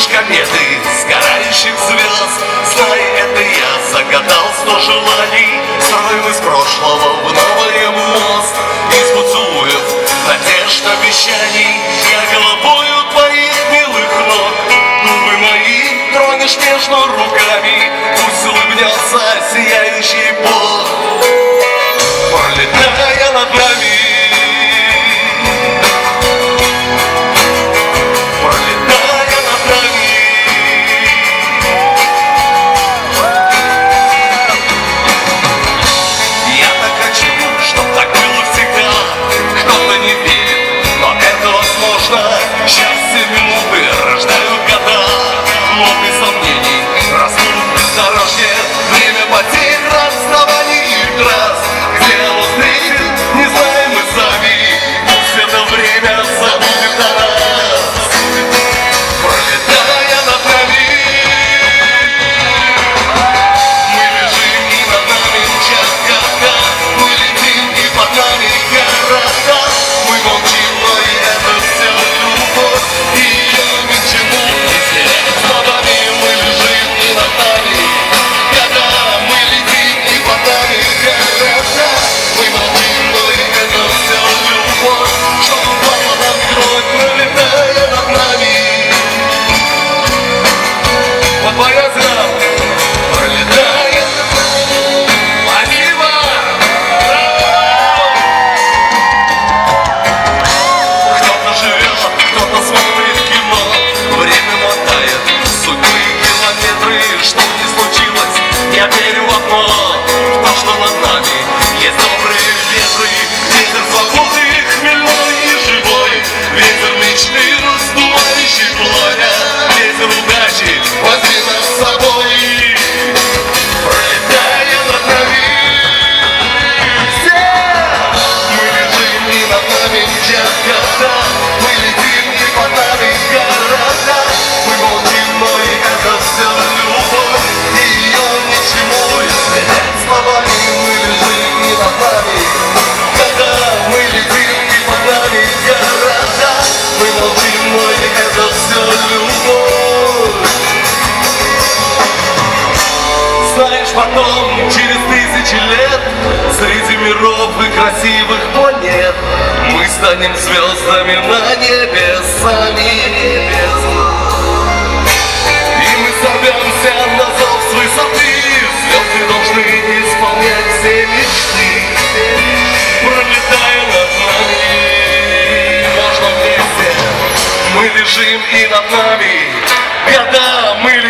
летишь, как звезды, звезд. Знай, это я загадал сто желаний, строим из прошлого в новое мост. Из поцелуев, надежд, обещаний, я головою твоих милых ног. Ну, Губы мои тронешь нежно руками, пусть улыбнется сияющий бог. потом, через тысячи лет Среди миров и красивых планет Мы станем звездами на небесами небес. И мы сорвемся на зов с Звезды должны исполнять все мечты Пролетая над нами Можно вместе Мы лежим и над нами Года мы лежим